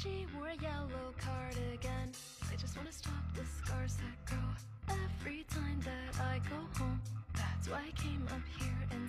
She wore a yellow cardigan. I just wanna stop the scars that grow every time that I go home. That's why I came up here and